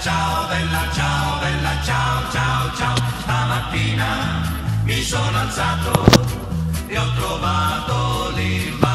ciao bella, ciao bella, ciao ciao ciao. Stamattina mi sono alzato e ho trovato l'Irma.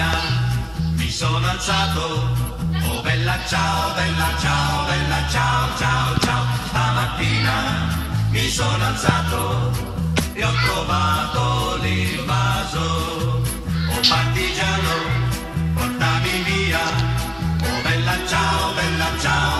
Stamattina mi sono alzato, oh bella ciao, bella ciao, bella ciao, ciao, ciao. Stamattina mi sono alzato e ho trovato l'invaso. Oh partigiano, portami via, oh bella ciao, bella ciao,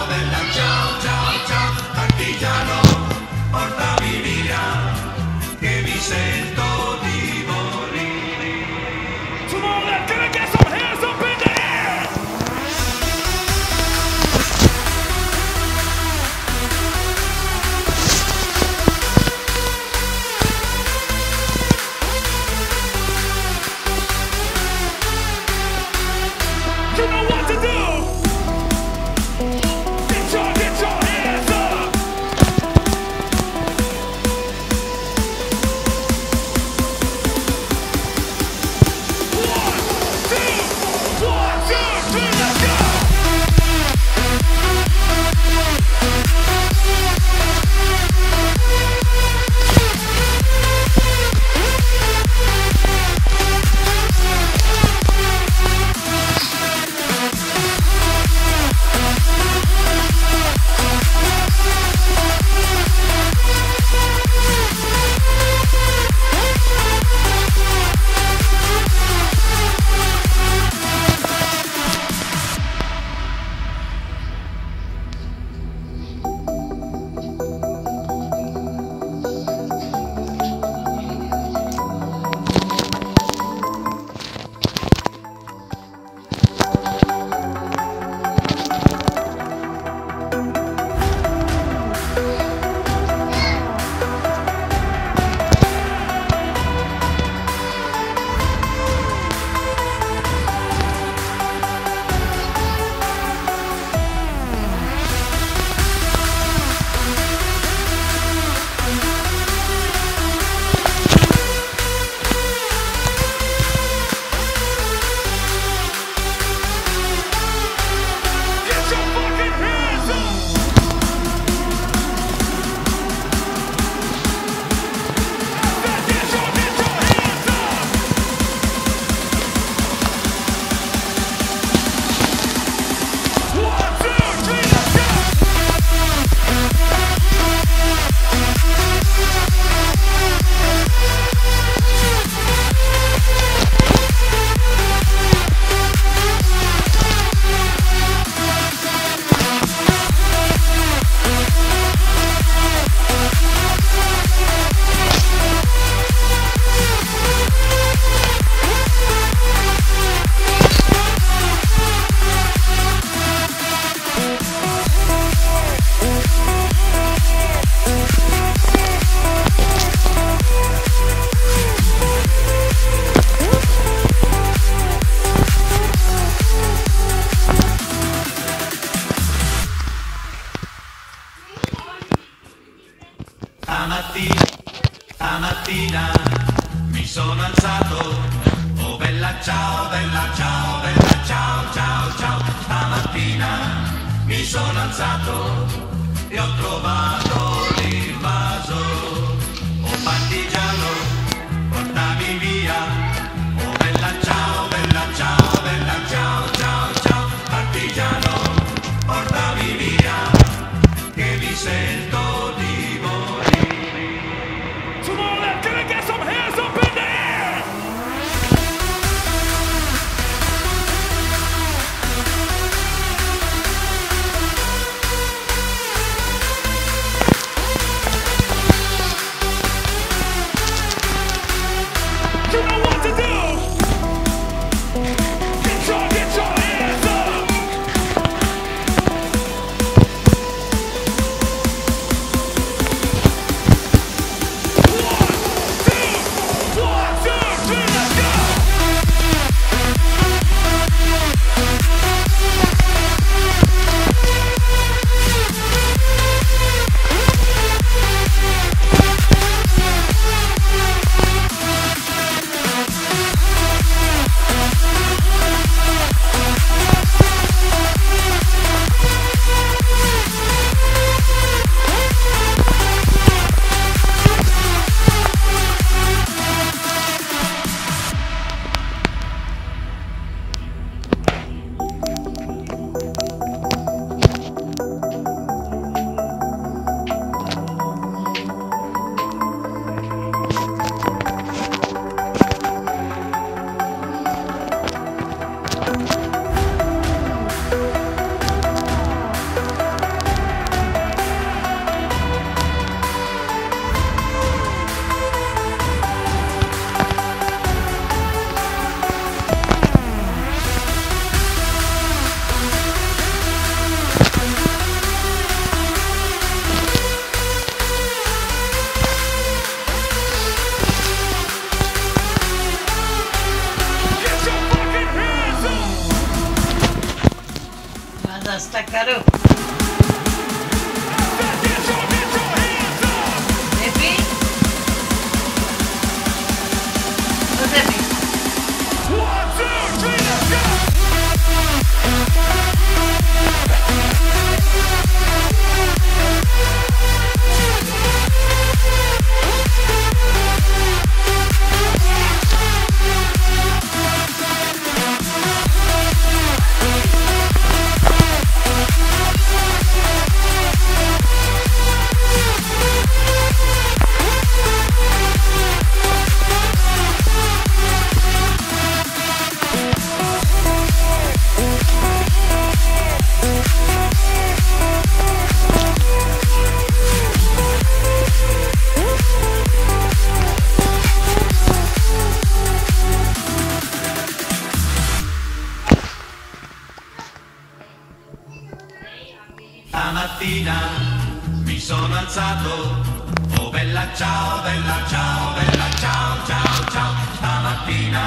ciao, bella ciao, bella ciao, ciao, ciao. Stamattina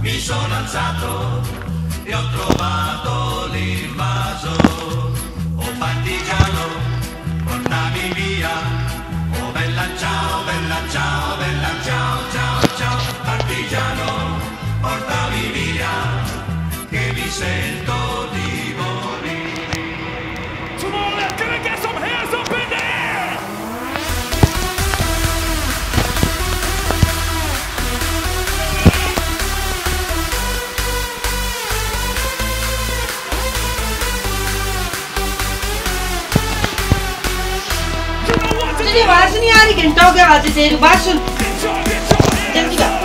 mi sono alzato e ho trovato l'invaso. Oh partigiano, portami via. Oh bella ciao, bella ciao, bella ciao, ciao, ciao. Partigiano, portami via, che mi sento 올라가 주세요. 마순. 땡기다.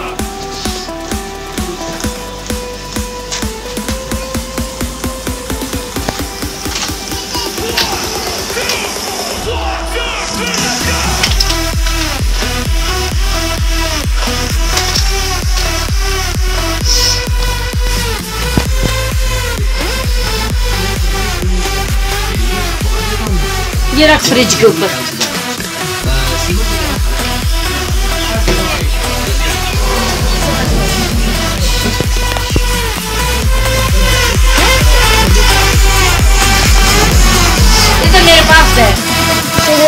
ये रख फ्रिज के ऊपर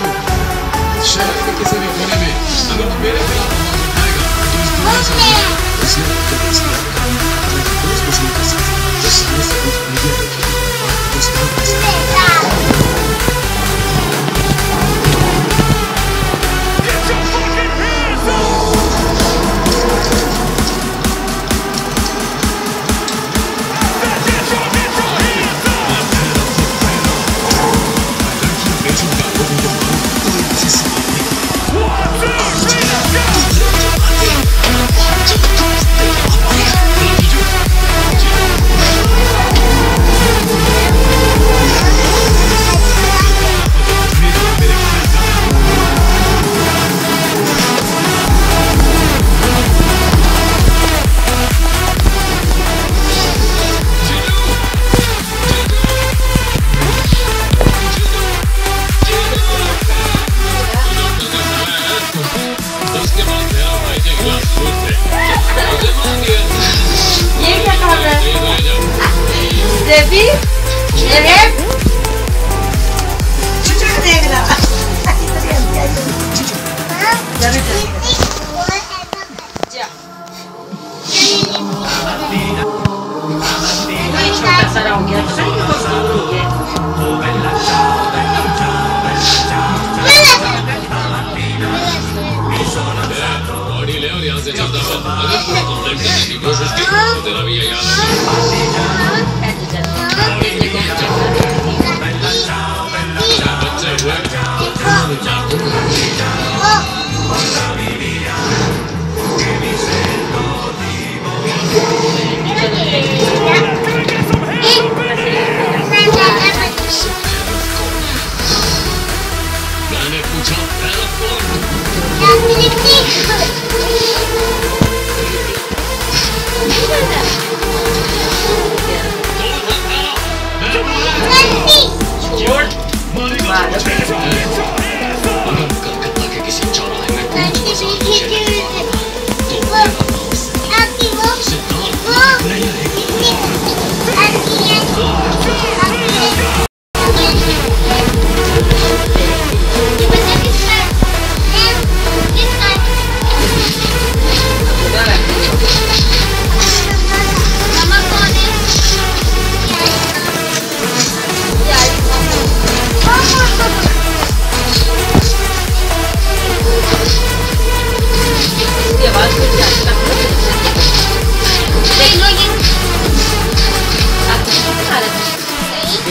Mano, deixa ver que você viu, né, velho? Agora, primeiro é pela. Tá ligado? Dois, dois, dois, Você dois, dois,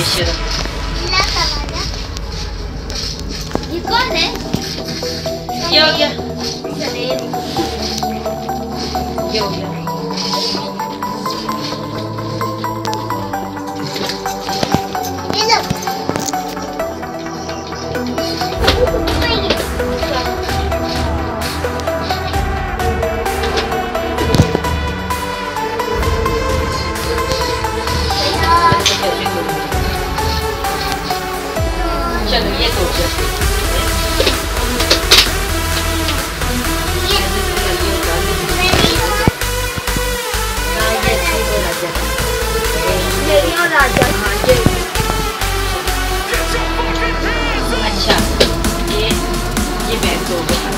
беседа. arkadaşlar. Geliyor arkadaşlar. Aşağı. Gibi oldu.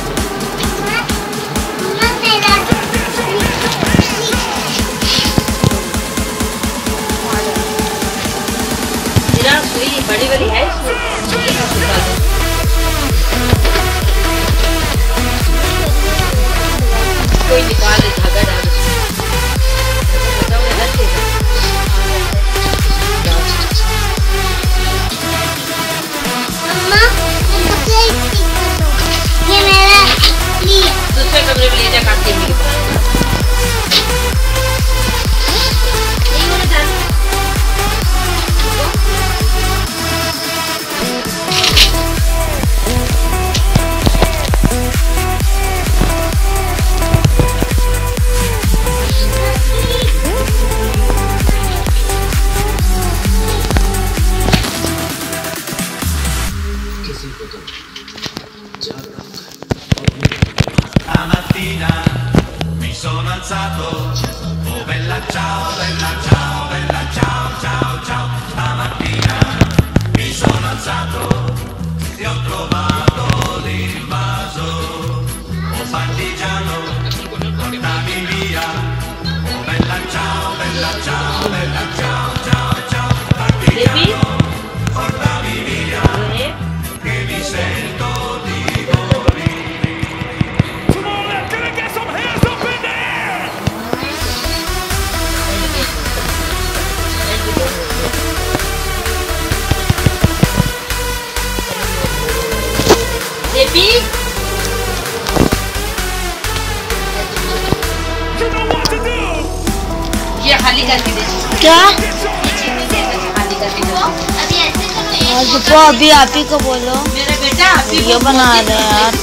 लीजिएगा काटते हुए Ciao, ciao, Vedi? क्या? और तो अभी आप ही को बोलो। वीडियो बना रहे हैं यार।